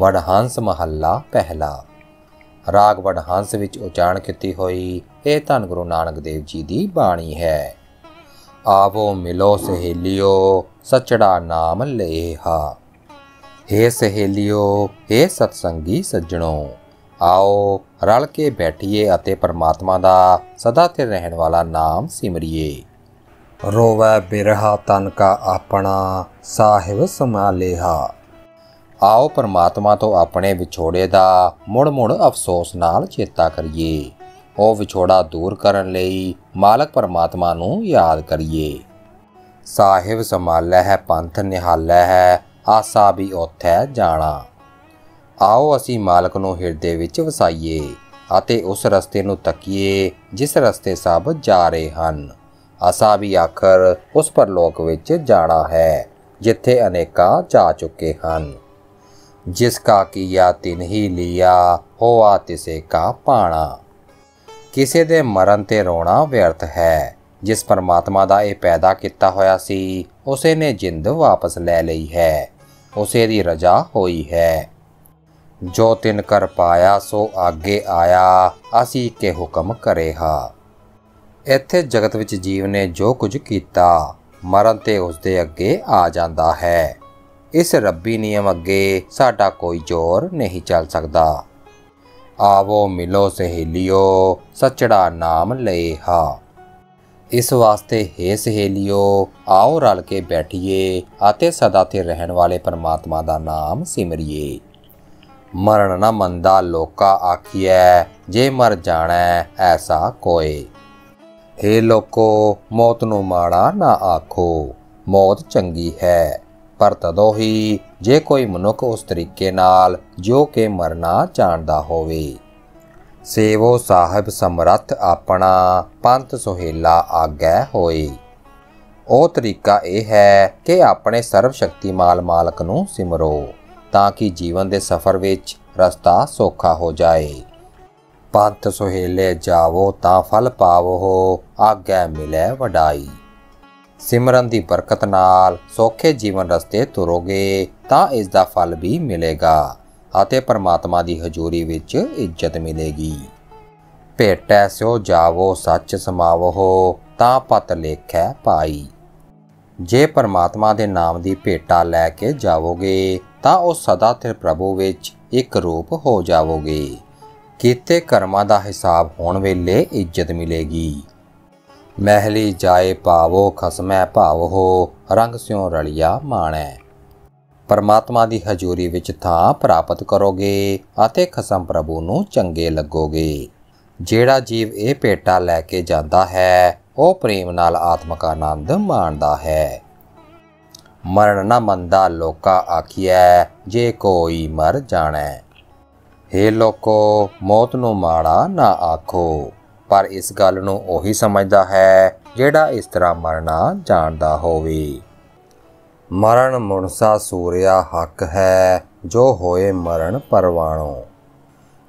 ਵਡਹੰਸ ਮਹੱਲਾ ਪਹਿਲਾ। ਰਾਗ ਵਡਹੰਸ ਵਿੱਚ ਉਚਾਰਨ ਕੀਤੀ ਹੋਈ ਇਹ ਧੰਨ ਗੁਰੂ ਨਾਨਕ ਦੇਵ ਜੀ ਦੀ ਬਾਣੀ ਹੈ। ਆਵੋ ਮਿਲੋ ਸਹੇਲਿਓ, ਸਚੜਾ ਨਾਮ ਲੇਹਾ। ਹੇ ਸਹੇਲਿਓ, ਹੇ ਸਤਸੰਗੀ ਸੱਜਣੋ, ਆਓ ਰਲ ਕੇ ਬੈਠੀਏ ਅਤੇ ਪਰਮਾਤਮਾ ਦਾ ਸਦਾ ਤੇ ਰਹਿਣ ਵਾਲਾ ਨਾਮ ਸਿਮਰਿਏ। ਰੋਵੈ ਬਿਰਹਾ ਤਨ ਕਾ ਆਪਣਾ, ਸਾਹਿਬ ਸਮਾਲੇਹਾ ਆਓ ਪਰਮਾਤਮਾ ਤੋਂ ਆਪਣੇ ਵਿਛੋੜੇ ਦਾ ਮੁੜ-ਮੁੜ ਅਫਸੋਸ ਨਾਲ ਚੇਤਾ ਕਰੀਏ। ਉਹ ਵਿਛੋੜਾ ਦੂਰ ਕਰਨ ਲਈ ਮਾਲਕ ਪਰਮਾਤਮਾ ਨੂੰ ਯਾਦ ਕਰੀਏ। ਸਾਹਿਬ ਸੰਭਾਲੈ ਹੈ, ਪੰਥ ਨਿਹਾਲੈ ਹੈ, ਆਸਾ ਵੀ ਉਥੈ ਜਾਣਾ। ਆਓ ਅਸੀਂ ਮਾਲਕ ਨੂੰ ਹਿਰਦੇ ਵਿੱਚ ਵਸਾਈਏ ਅਤੇ ਉਸ ਰਸਤੇ ਨੂੰ ਤੱਕੀਏ ਜਿਸ ਰਸਤੇ ਸਭ ਜਾ ਰਹੇ ਹਨ। ਆਸਾ ਵੀ ਆਖਰ ਉਸ ਪਰਲੋਕ ਵਿੱਚ ਜਾਣਾ ਹੈ, ਜਿੱਥੇ ਅਨੇਕਾਂ ਜਾ ਚੁੱਕੇ ਹਨ। ਜਿਸ ਕਾ ਕੀਆ ਤਿਨ ਹੀ ਲਿਆ, ਹੋਆ ਤਿਸੇ ਕਾ ਪਾਣਾ। ਕਿਸੇ ਦੇ ਮਰਨ ਤੇ ਰੋਣਾ ਵਿਅਰਥ ਹੈ। ਜਿਸ ਪਰਮਾਤਮਾ ਦਾ ਇਹ ਪੈਦਾ ਕੀਤਾ ਹੋਇਆ ਸੀ, ਉਸੇ ਨੇ ਜਿੰਦ ਵਾਪਸ ਲੈ ਲਈ ਹੈ। ਉਸੇ ਦੀ ਰਜਾ ਹੋਈ ਹੈ। ਜੋ ਤਿਨ ਕਰ ਪਾਇਆ, ਸੋ ਆਗੇ ਆਇਆ, ਅਸੀਂ ਕੇ ਹੁਕਮ ਕਰੇਹਾ। ਇੱਥੇ ਜਗਤ ਵਿੱਚ ਜੀਵ ਨੇ ਜੋ ਕੁਝ ਕੀਤਾ, ਮਰਨ ਤੇ ਉਸ ਦੇ ਅੱਗੇ ਆ ਜਾਂਦਾ ਹੈ। ਇਸ ਰੱਬੀ ਨਿਯਮ ਅੱਗੇ ਸਾਡਾ ਕੋਈ ਜ਼ੋਰ ਨਹੀਂ ਚੱਲ ਸਕਦਾ। ਆਵੋ ਮਿਲੋ ਸਹੇਲਿਓ, ਸੱਚੜਾ ਨਾਮ ਲਏ ਲਏਹਾ ਇਸ ਵਾਸਤੇ ਹੈ ਸਹੇਲਿਓ, ਆਓ ਰਲ ਕੇ ਬੈਠੀਏ ਅਤੇ ਸਦਾ ਤੇ ਰਹਿਣ ਵਾਲੇ ਪਰਮਾਤਮਾ ਦਾ ਨਾਮ ਸਿਮਰਿਏ। ਮਰਨ ਨਾ ਮੰਦਾ ਲੋਕਾ ਆਖੀਐ, ਜੇ ਮਰ ਜਾਣਾ ਐਸਾ ਕੋਏ। ਏ ਲੋਕੋ, ਮੌਤ ਨੂੰ ਮਾੜਾ ਨਾ ਆਖੋ, ਮੌਤ ਚੰਗੀ ਹੈ। ਪਰ ਤਦੋਂ ਹੀ ਜੇ ਕੋਈ ਮਨੁੱਖ ਉਸ ਤਰੀਕੇ ਨਾਲ ਜੋ ਕਿ ਮਰਨਾ ਜਾਣਦਾ ਹੋਵੇ। ਸੇਵੋ ਸਾਹਿਬ ਸਮਰੱਥ ਆਪਣਾ ਪੰਥ ਸੁਹੇਲਾ ਆਗੈ ਹੋਏ। ਉਹ ਤਰੀਕਾ ਇਹ ਹੈ ਕਿ ਆਪਣੇ ਸਰਵ ਸ਼ਕਤੀਮਾਨ ਮਾਲਕ ਨੂੰ ਸਿਮਰੋ ਤਾਂ ਕਿ ਜੀਵਨ ਦੇ ਸਫ਼ਰ ਵਿੱਚ ਰਸਤਾ ਸੌਖਾ ਹੋ ਜਾਏ। ਪੰਥ ਸੁਹੇਲੇ ਜਾਵੋ ਤਾਂ ਫਲ ਪਾਵੋ, ਆਗੈ ਮਿਲੇ ਵਡਾਈ। ਸਿਮਰਨ ਦੀ ਬਰਕਤ ਨਾਲ ਸੌਖੇ ਜੀਵਨ ਰਸਤੇ ਤੁਰੋਗੇ, ਤਾਂ ਇਸ ਦਾ ਫਲ ਵੀ ਮਿਲੇਗਾ ਅਤੇ ਪਰਮਾਤਮਾ ਦੀ ਹਜ਼ੂਰੀ ਵਿੱਚ ਇੱਜ਼ਤ ਮਿਲੇਗੀ। ਭੇਟੈ ਸੋ ਜਾਵੋ, ਸੱਚ ਸਮਾਵੋ, ਤਾਂ ਪਤ ਲੇਖੈ ਪਾਈ। ਜੇ ਪਰਮਾਤਮਾ ਦੇ ਨਾਮ ਦੀ ਭੇਟਾ ਲੈ ਕੇ ਜਾਵੋਗੇ, ਤਾਂ ਉਹ ਸਦਾ ਤੇ ਪ੍ਰਭੂ ਵਿੱਚ ਇੱਕ ਰੂਪ ਹੋ ਜਾਵੋਗੇ। ਕੀਤੇ ਕਰਮਾਂ ਦਾ ਹਿਸਾਬ ਹੋਣ ਵੇਲੇ ਇੱਜ਼ਤ ਮਿਲੇਗੀ। ਮਹਿਲੀ ਜਾਏ ਭਾਵੋ, ਖਸਮੈ ਭਾਵੋ, ਰੰਗ ਸਿਉ ਰਲਿਆ ਮਾਣੈ। ਪਰਮਾਤਮਾ ਦੀ ਹਜ਼ੂਰੀ ਵਿੱਚ ਥਾਂ ਪ੍ਰਾਪਤ ਕਰੋਗੇ ਅਤੇ ਖਸਮ ਪ੍ਰਭੂ ਨੂੰ ਚੰਗੇ ਲੱਗੋਗੇ। ਜਿਹੜਾ ਜੀਵ ਇਹ ਪੇਟਾ ਲੈ ਕੇ ਜਾਂਦਾ ਹੈ, ਉਹ ਪ੍ਰੇਮ ਨਾਲ ਆਤਮਕ ਆਨੰਦ ਮਾਣਦਾ ਹੈ। ਮਰਨ ਨਾ ਮੰਦਾ ਲੋਕਾ ਆਖੀਐ, ਜੇ ਕੋਈ ਮਰ ਜਾਣੈ। हे ਲੋਕੋ, ਮੌਤ ਨੂੰ ਮਾੜਾ ਨਾ ਆਖੋ। ਪਰ ਇਸ ਗੱਲ ਨੂੰ ਉਹੀ ਸਮਝਦਾ ਹੈ ਜਿਹੜਾ ਇਸ ਤਰ੍ਹਾਂ ਮਰਨਾ ਜਾਣਦਾ ਹੋਵੇ। ਮਰਨ ਮੁਨਸਾ ਸੂਰਿਆ ਹੱਕ ਹੈ ਜੋ ਹੋਏ ਮਰਨ ਪਰਵਾਣੋ।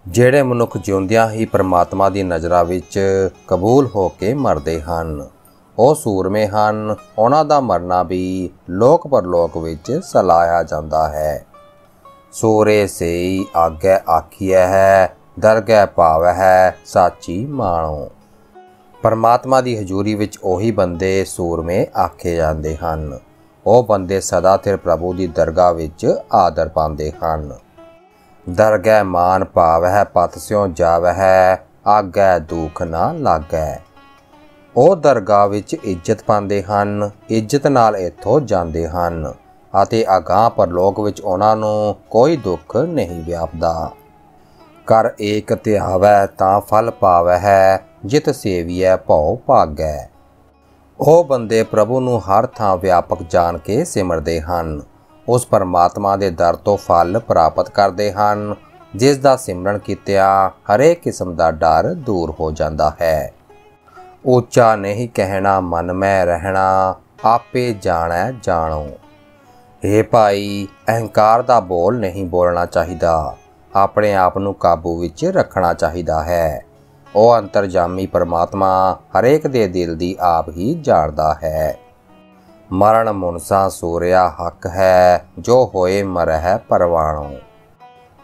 ਜਿਹੜੇ ਮਨੁੱਖ ਜਿਉਂਦਿਆਂ ਹੀ ਪ੍ਰਮਾਤਮਾ ਦੀ ਨਜ਼ਰਾਂ ਵਿੱਚ ਕਬੂਲ ਹੋ ਕੇ ਮਰਦੇ ਹਨ, ਉਹ ਸੂਰਮੇ ਹਨ। ਉਹਨਾਂ ਦਾ ਮਰਨਾ ਵੀ ਲੋਕ ਪਰਲੋਕ ਵਿੱਚ ਸਲਾਇਆ ਜਾਂਦਾ ਹੈ। ਸੋਰੇ ਸੇਈ ਆਗੇ ਆਖੀਐ ਹੈ ਦਰਗਹਿ ਭਾਵ ਹੈ ਸਾਚੀ ਮਾਣੋ। ਪਰਮਾਤਮਾ ਦੀ ਹਜ਼ੂਰੀ ਵਿੱਚ ਉਹੀ ਬੰਦੇ ਸੂਰਮੇ ਆਖੇ ਜਾਂਦੇ ਹਨ। ਉਹ ਬੰਦੇ ਸਦਾ ਤੇ ਪ੍ਰਭੂ ਦੀ ਦਰਗਾਹ ਵਿੱਚ ਆਦਰ ਪਾਉਂਦੇ ਹਨ। ਦਰਗਹਿ ਮਾਨ ਭਾਵ ਹੈ, ਪਤ ਸਿਉ ਜਾਵ ਹੈ, ਆਗੈ ਦੁਖ ਨਾ ਲਾਗੈ। ਉਹ ਦਰਗਾਹ ਵਿੱਚ ਇੱਜ਼ਤ ਪਾਉਂਦੇ ਹਨ, ਇੱਜ਼ਤ ਨਾਲ ਇੱਥੋਂ ਜਾਂਦੇ ਹਨ ਅਤੇ ਅਗਾਹ ਪਰਲੋਕ ਵਿੱਚ ਉਹਨਾਂ ਨੂੰ ਕੋਈ ਦੁੱਖ ਨਹੀਂ ਵਿਆਪਦਾ। ਕਰ ਏਕ ਧਿਆਵੈ ਤਾਂ ਫਲ ਪਾਵੈ ਹੈ, ਜਿਤ ਸੇਵੀਐ ਭਉ ਭਾਗੈ। ਉਹ ਬੰਦੇ ਪ੍ਰਭੂ ਨੂੰ ਹਰ ਥਾਂ ਵਿਆਪਕ ਜਾਣ ਕੇ ਸਿਮਰਦੇ ਹਨ। ਉਸ ਪਰਮਾਤਮਾ ਦੇ ਦਰ ਤੋਂ ਫਲ ਪ੍ਰਾਪਤ ਕਰਦੇ ਹਨ। ਜਿਸ ਦਾ ਸਿਮਰਨ ਕੀਤਿਆਂ ਹਰੇਕ ਕਿਸਮ ਦਾ ਡਰ ਦੂਰ ਹੋ ਜਾਂਦਾ ਹੈ। ਉੱਚਾ ਨਹੀਂ ਕਹਿਣਾ ਮਨ ਮੈਂ ਰਹਿਣਾ, ਆਪੇ ਜਾਣੈ ਜਾਣੋ। ਏ ਭਾਈ, ਅਹੰਕਾਰ ਦਾ ਬੋਲ ਨਹੀਂ ਬੋਲਣਾ ਚਾਹੀਦਾ। ਆਪਣੇ ਆਪ ਨੂੰ ਕਾਬੂ ਵਿੱਚ ਰੱਖਣਾ ਚਾਹੀਦਾ ਹੈ। ਉਹ ਅੰਤਰਜਾਮੀ ਪਰਮਾਤਮਾ ਹਰੇਕ ਦੇ ਦਿਲ ਦੀ ਆਪ ਹੀ ਜਾਣਦਾ ਹੈ। ਮਰਨ ਮੁਨਸਾ ਸੂਰਿਆ ਹੱਕ ਹੈ, ਜੋ ਹੋਏ ਮਰਹਿ ਪਰਵਾਣੋ।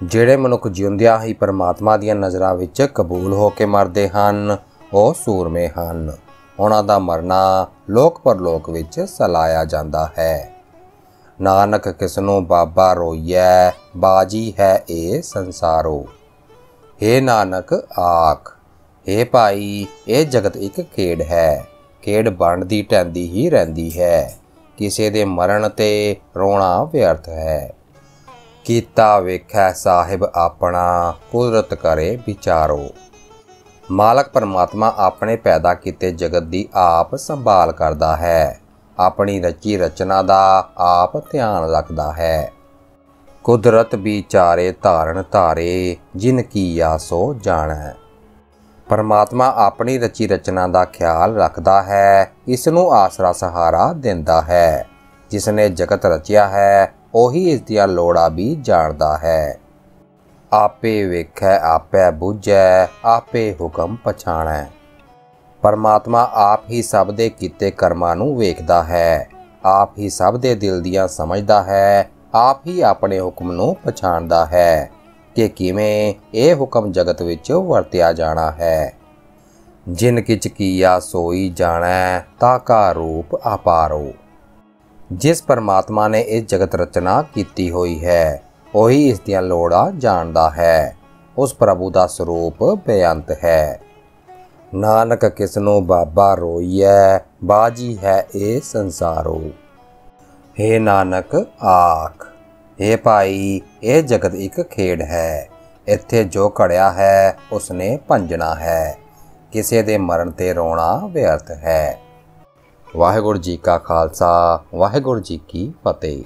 ਜਿਹੜੇ ਮਨੁੱਖ ਜਿਉਂਦਿਆਂ ਹੀ ਪਰਮਾਤਮਾ ਦੀਆਂ ਨਜ਼ਰਾਂ ਵਿੱਚ ਕਬੂਲ ਹੋ ਕੇ ਮਰਦੇ ਹਨ, ਉਹ ਸੂਰਮੇ ਹਨ। ਉਹਨਾਂ ਦਾ ਮਰਨਾ ਲੋਕ ਪਰਲੋਕ ਵਿੱਚ ਸਲਾਇਆ ਜਾਂਦਾ ਹੈ। ਨਾਨਕ ਕਿਸ ਬਾਬਾ ਰੋਈਐ, ਬਾਜੀ ਹੈ ਇਹ ਸੰਸਾਰੋ। हे ਨਾਨਕ ਆਖ हे ਭਾਈ, ਇਹ ਜਗਤ ਇੱਕ ਖੇਡ ਹੈ, ਖੇਡ ਬਣਦੀ ਟੈਂਦੀ ਹੀ ਰਹਿੰਦੀ ਹੈ, ਕਿਸੇ ਦੇ ਮਰਨ ਤੇ ਰੋਣਾ ਵਿਅਰਥ ਹੈ। ਕੀਤਾ ਵੇਖੈ ਸਾਹਿਬ ਆਪਣਾ, ਕੁਦਰਤ ਕਰੇ ਵਿਚਾਰੋ। ਮਾਲਕ ਪਰਮਾਤਮਾ ਆਪਣੇ ਪੈਦਾ ਕੀਤੇ ਜਗਤ ਦੀ ਆਪ ਸੰਭਾਲ ਕਰਦਾ ਹੈ। ਆਪਣੀ ਰਚੀ ਰਚਨਾ ਦਾ ਆਪ ਧਿਆਨ ਰੱਖਦਾ ਹੈ। ਕੁਦਰਤ ਵਿਚਾਰੇ ਧਾਰਨ ਧਾਰੇ ਜਿਨ ਕੀ ਆਸੋ ਜਾਣੈ। ਪਰਮਾਤਮਾ ਆਪਣੀ ਰਚੀ ਰਚਨਾ ਦਾ ਖਿਆਲ ਰੱਖਦਾ ਹੈ ਇਸ ਨੂੰ ਆਸਰਾ ਸਹਾਰਾ ਦਿੰਦਾ ਹੈ। ਜਿਸ ਨੇ ਜਗਤ ਰਚਿਆ ਹੈ, ਉਹੀ ਇਸ ਦੀਆਂ ਲੋੜਾਂ ਵੀ ਜਾਣਦਾ ਹੈ। ਆਪੇ ਵੇਖੈ, ਆਪੇ ਬੁੱਝੈ, ਆਪੇ ਹੁਕਮ ਪਛਾਣੈ। ਪਰਮਾਤਮਾ ਆਪ ਹੀ ਸਭ ਦੇ ਕੀਤੇ ਕਰਮਾਂ ਨੂੰ ਵੇਖਦਾ ਹੈ। ਆਪ ਹੀ ਸਭ ਦੇ ਦਿਲ ਦੀਆਂ ਸਮਝਦਾ ਹੈ। ਆਪ ਹੀ ਆਪਣੇ ਹੁਕਮ ਨੂੰ ਪਛਾਣਦਾ ਹੈ ਕਿ ਕਿਵੇਂ ਇਹ ਹੁਕਮ ਜਗਤ ਵਿੱਚ ਵਰਤਿਆ ਜਾਣਾ ਹੈ। ਜਿਨ ਕਿਚ ਕੀਆ ਸੋਈ ਜਾਣੈ, ਤਾ ਕਾ ਰੂਪ ਅਪਾਰੋ। ਜਿਸ ਪਰਮਾਤਮਾ ਨੇ ਇਹ ਜਗਤ ਰਚਨਾ ਕੀਤੀ ਹੋਈ ਹੈ, ਉਹੀ ਇਸ ਦੀਆਂ ਲੋੜਾਂ ਜਾਣਦਾ ਹੈ। ਉਸ ਪ੍ਰਭੂ ਦਾ ਸਰੂਪ ਬੇਅੰਤ ਹੈ। ਨਾਨਕ ਕਿਸ ਨੂੰ ਬਾਬਾ ਰੋਈਐ, ਬਾਜੀ ਹੈ ਇਹ ਸੰਸਾਰੋ। हे ਨਾਨਕ ਆਖ हे ਭਾਈ, ਇਹ ਜਗਤ ਇੱਕ ਖੇਡ ਹੈ। ਇੱਥੇ ਜੋ ਘੜਿਆ ਹੈ, ਉਸਨੇ ਭੰਜਣਾ ਹੈ। ਕਿਸੇ ਦੇ ਮਰਨ ਤੇ ਰੋਣਾ ਵਿਅਰਥ ਹੈ। ਵਾਹਿਗੁਰੂ ਜੀ ਕਾ ਖਾਲਸਾ, ਵਾਹਿਗੁਰੂ ਜੀ ਕੀ ਫਤਿਹ।